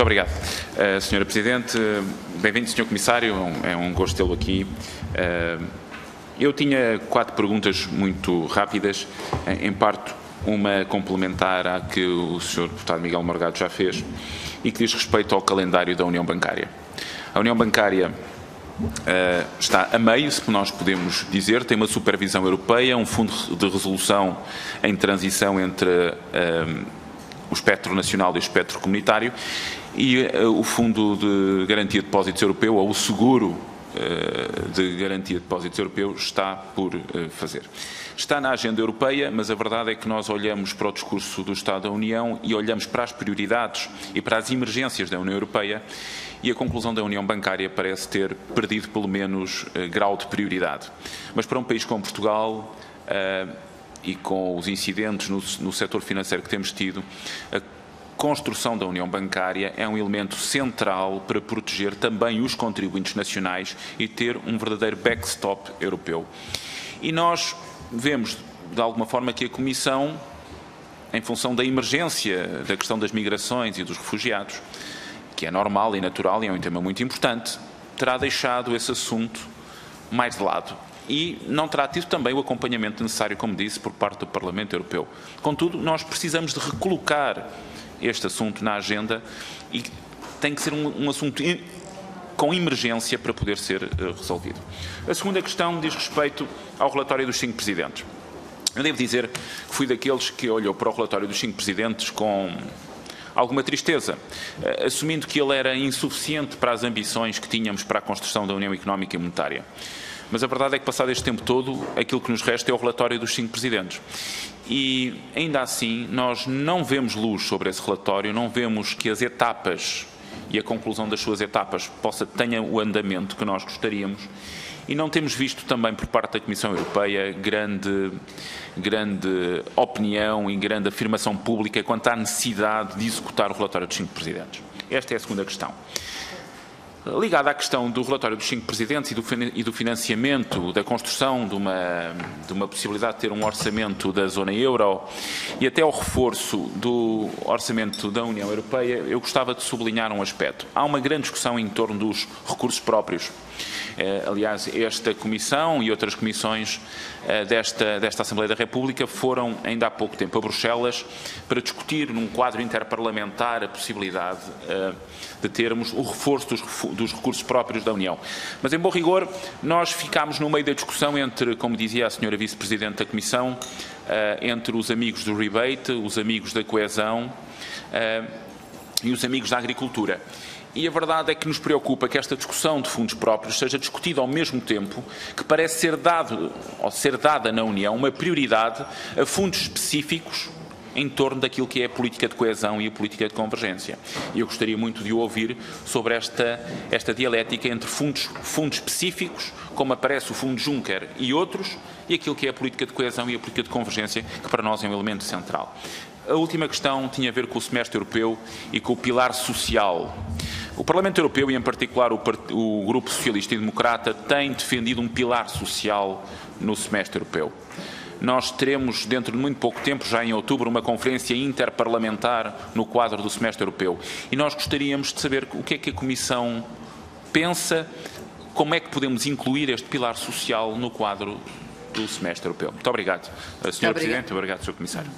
Muito obrigado, uh, Sra. Presidente. Bem-vindo, Sr. Comissário. É um gosto tê-lo aqui. Uh, eu tinha quatro perguntas muito rápidas, em parte uma complementar à que o Sr. Deputado Miguel Morgado já fez e que diz respeito ao calendário da União Bancária. A União Bancária Uh, está a meio, se nós podemos dizer, tem uma supervisão europeia, um fundo de resolução em transição entre uh, o espectro nacional e o espectro comunitário e uh, o Fundo de Garantia de Depósitos Europeu, ou o Seguro de Garantia de Depósitos Europeu, está por fazer. Está na agenda europeia, mas a verdade é que nós olhamos para o discurso do Estado da União e olhamos para as prioridades e para as emergências da União Europeia e a conclusão da União Bancária parece ter perdido pelo menos grau de prioridade. Mas para um país como Portugal e com os incidentes no, no setor financeiro que temos tido, a construção da União Bancária é um elemento central para proteger também os contribuintes nacionais e ter um verdadeiro backstop europeu. E nós vemos, de alguma forma, que a Comissão, em função da emergência da questão das migrações e dos refugiados, que é normal e natural e é um tema muito importante, terá deixado esse assunto mais de lado e não terá tido também o acompanhamento necessário, como disse, por parte do Parlamento Europeu. Contudo, nós precisamos de recolocar este assunto na agenda e tem que ser um, um assunto com emergência para poder ser uh, resolvido. A segunda questão diz respeito ao relatório dos cinco presidentes. Eu devo dizer que fui daqueles que olhou para o relatório dos cinco presidentes com alguma tristeza, eh, assumindo que ele era insuficiente para as ambições que tínhamos para a construção da União Económica e Monetária. Mas a verdade é que, passado este tempo todo, aquilo que nos resta é o relatório dos cinco presidentes. E, ainda assim, nós não vemos luz sobre esse relatório, não vemos que as etapas e a conclusão das suas etapas possa tenha o andamento que nós gostaríamos e não temos visto também por parte da Comissão Europeia grande, grande opinião e grande afirmação pública quanto à necessidade de executar o relatório dos cinco presidentes. Esta é a segunda questão. Ligada à questão do relatório dos cinco presidentes e do, financiamento, da construção de uma, de uma possibilidade de ter um orçamento da zona euro e até ao reforço do orçamento da União Europeia, eu gostava de sublinhar um aspecto. Há uma grande discussão em torno dos recursos próprios. Eh, aliás, esta comissão e outras comissões eh, desta, desta Assembleia da República foram ainda há pouco tempo a Bruxelas para discutir num quadro interparlamentar a possibilidade eh, de termos o reforço dos, dos recursos próprios da União. Mas, em bom rigor, nós ficámos no meio da discussão entre, como dizia a senhora Vice-Presidente da Comissão, entre os amigos do rebate, os amigos da coesão e os amigos da agricultura. E a verdade é que nos preocupa que esta discussão de fundos próprios seja discutida ao mesmo tempo que parece ser dado, ou ser dada na União, uma prioridade a fundos específicos em torno daquilo que é a política de coesão e a política de convergência. E eu gostaria muito de ouvir sobre esta, esta dialética entre fundos, fundos específicos, como aparece o Fundo Juncker e outros, e aquilo que é a política de coesão e a política de convergência, que para nós é um elemento central. A última questão tinha a ver com o semestre europeu e com o pilar social. O Parlamento Europeu, e em particular o, o Grupo Socialista e Democrata, tem defendido um pilar social no semestre europeu. Nós teremos, dentro de muito pouco tempo, já em outubro, uma conferência interparlamentar no quadro do semestre europeu. E nós gostaríamos de saber o que é que a Comissão pensa, como é que podemos incluir este pilar social no quadro do semestre europeu. Muito obrigado, Sr. Presidente. Obrigado, Sr. Comissário.